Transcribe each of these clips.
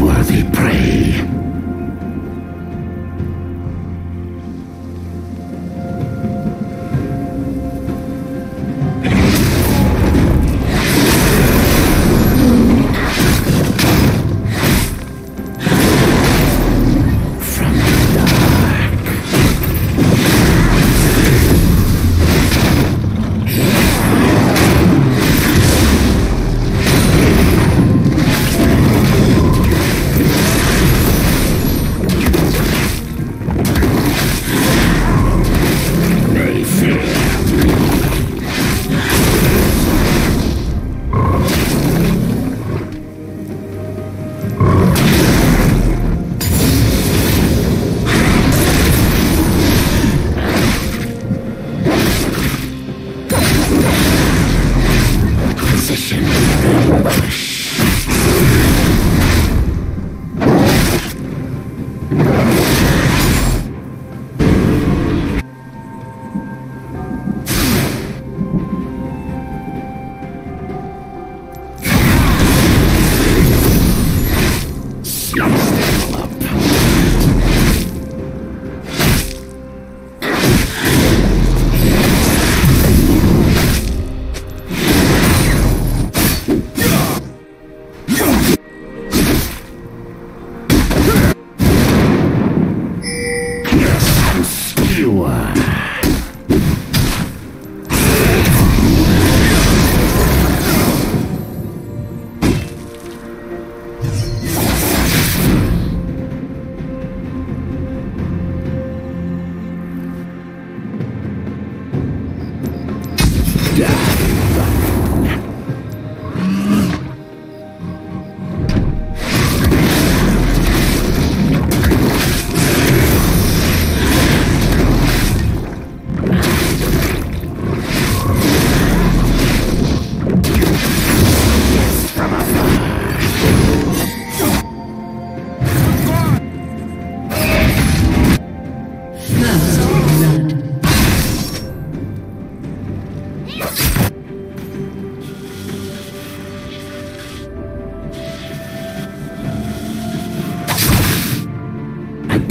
Worthy prey.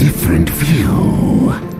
Different view.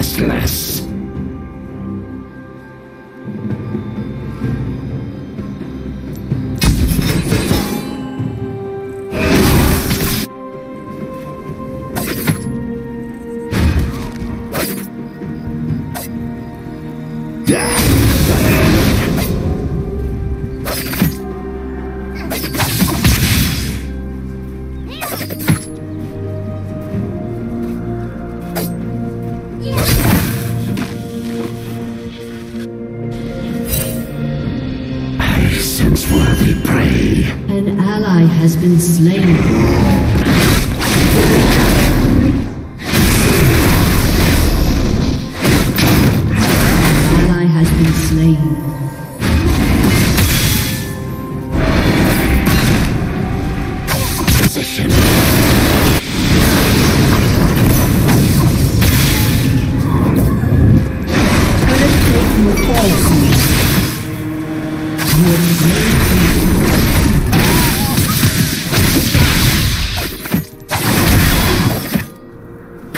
Restless. Has been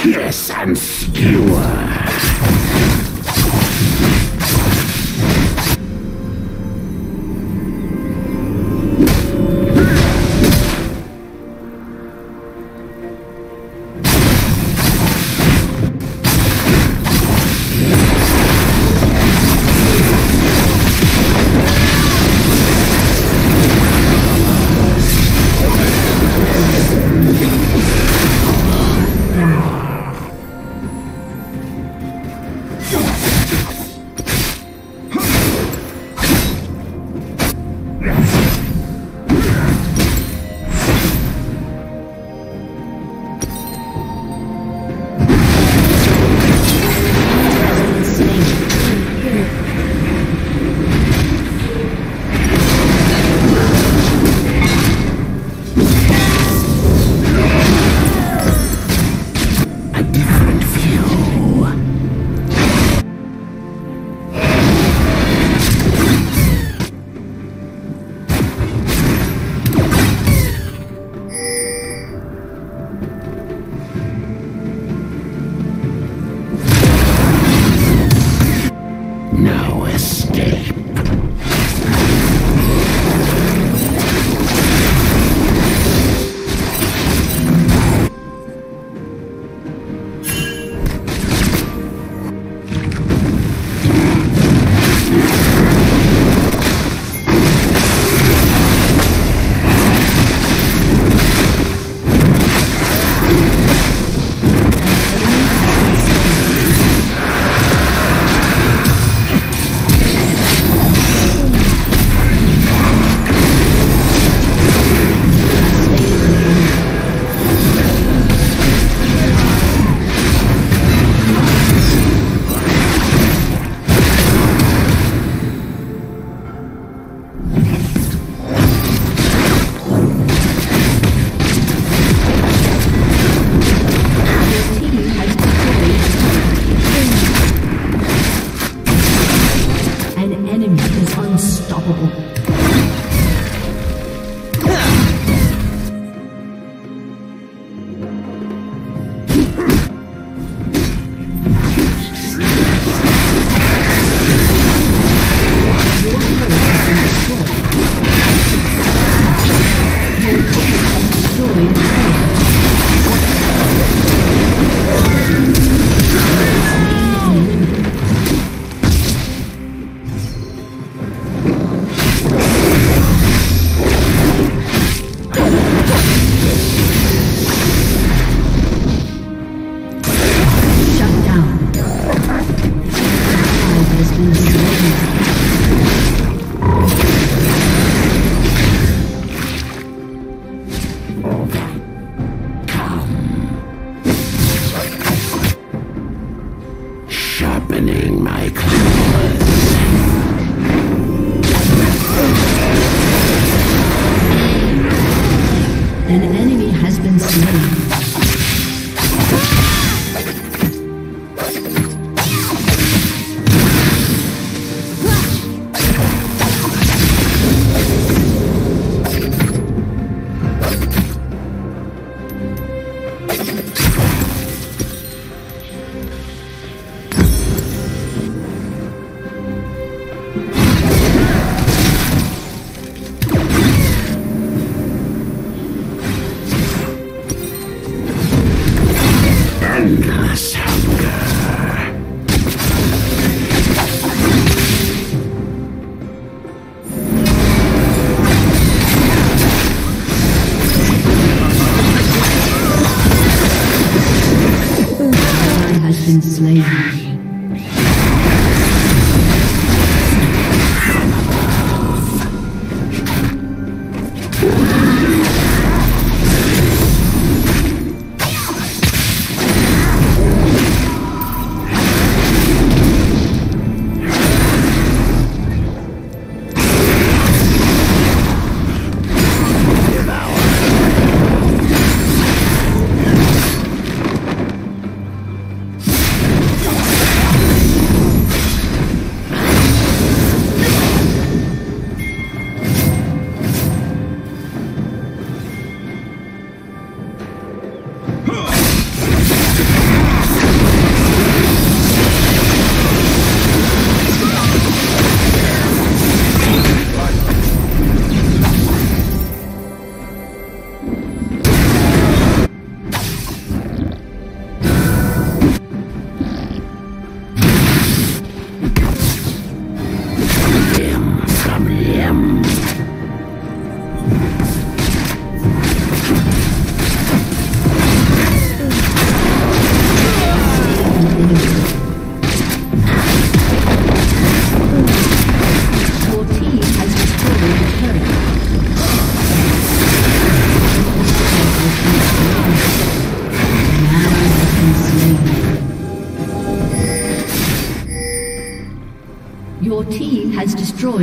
Pierce and skewer.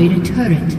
Has a turret.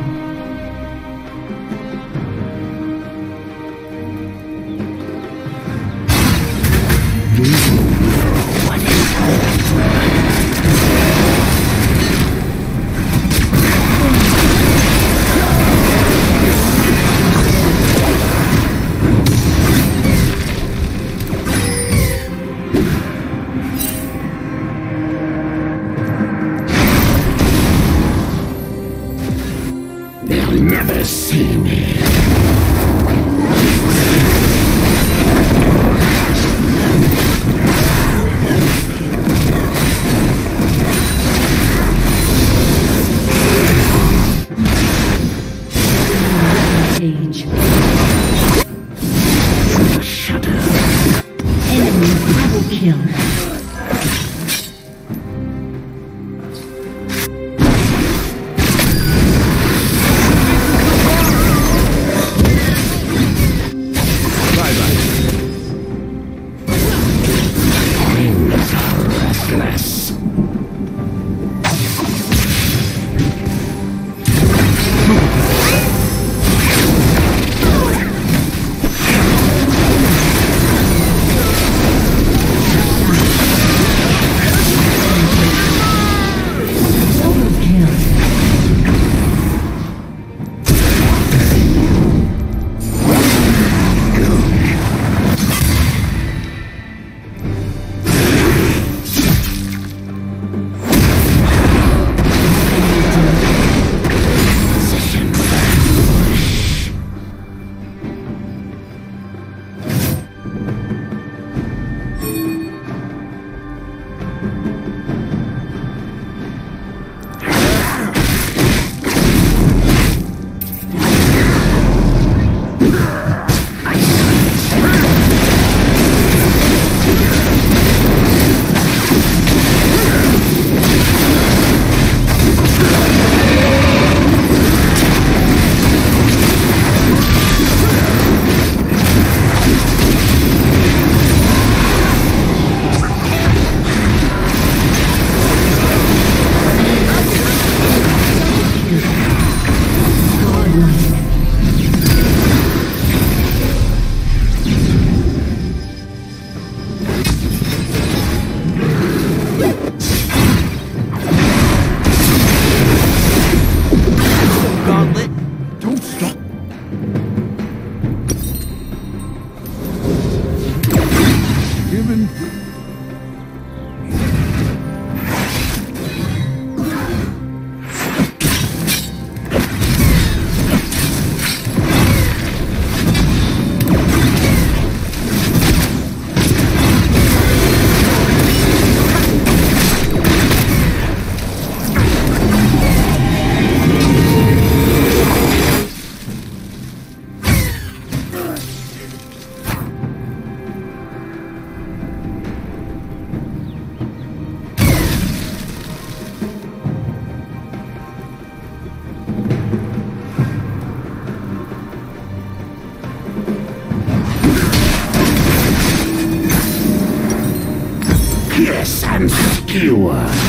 Skewer.